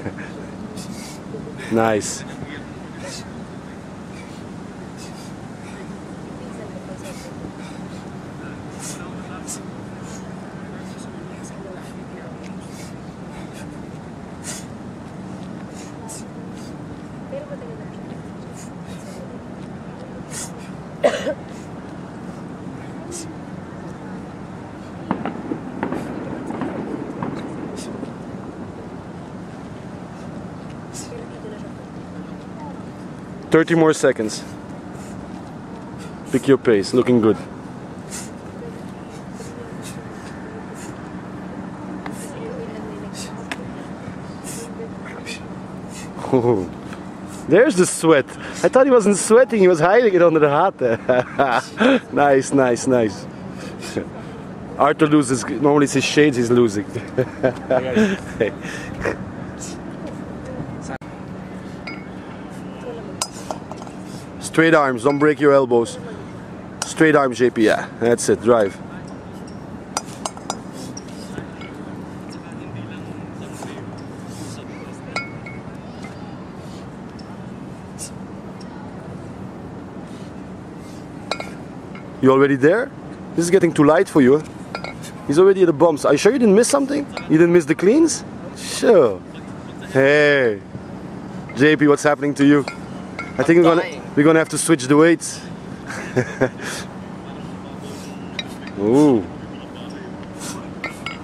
nice. Thirty more seconds. Pick your pace. Looking good. Oh, there's the sweat. I thought he wasn't sweating, he was hiding it under the hat. there. nice, nice, nice. Arthur loses, normally his shades he's losing. Straight arms, don't break your elbows. Straight arms, JP, yeah, that's it, drive. You already there? This is getting too light for you. He's already at the bumps. Are you sure you didn't miss something? You didn't miss the cleans? Sure. Hey, JP, what's happening to you? I think we're gonna we're gonna have to switch the weights. Ooh.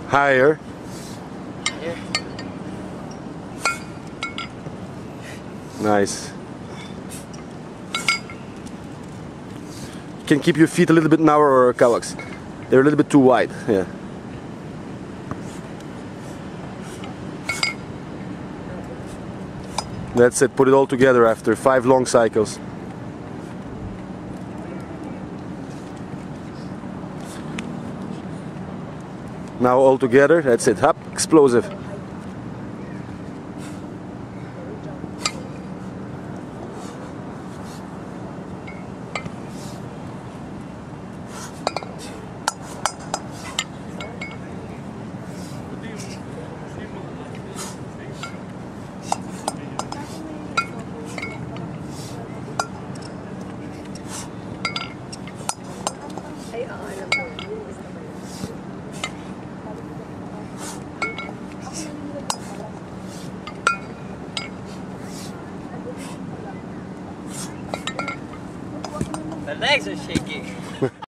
Higher. Nice. can keep your feet a little bit narrower, Kawags. They're a little bit too wide. Yeah. That's it. Put it all together after five long cycles. Now all together. That's it. Hop. Explosive. Anexa eu cheguei.